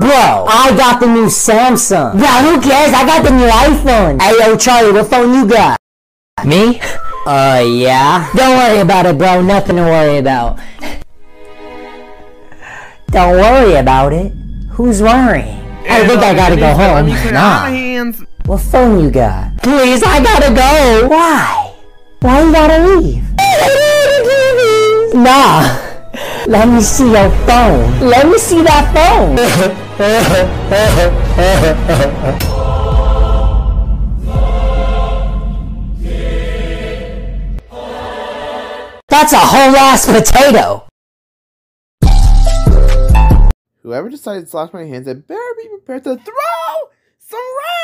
Bro, I got the new Samsung. Bro, who cares? I got the new iPhone. Hey, yo, Charlie, what phone you got? Me? Uh, yeah. Don't worry about it, bro. Nothing to worry about. Don't worry about it. Who's worrying? I think I gotta go home. Nah. hands. What phone you got? Please, I gotta go. Why? Why you gotta leave? nah. Let me see your phone. Let me see that phone. That's a whole ass potato. Whoever decided to slash my hands, I better be prepared to throw some on!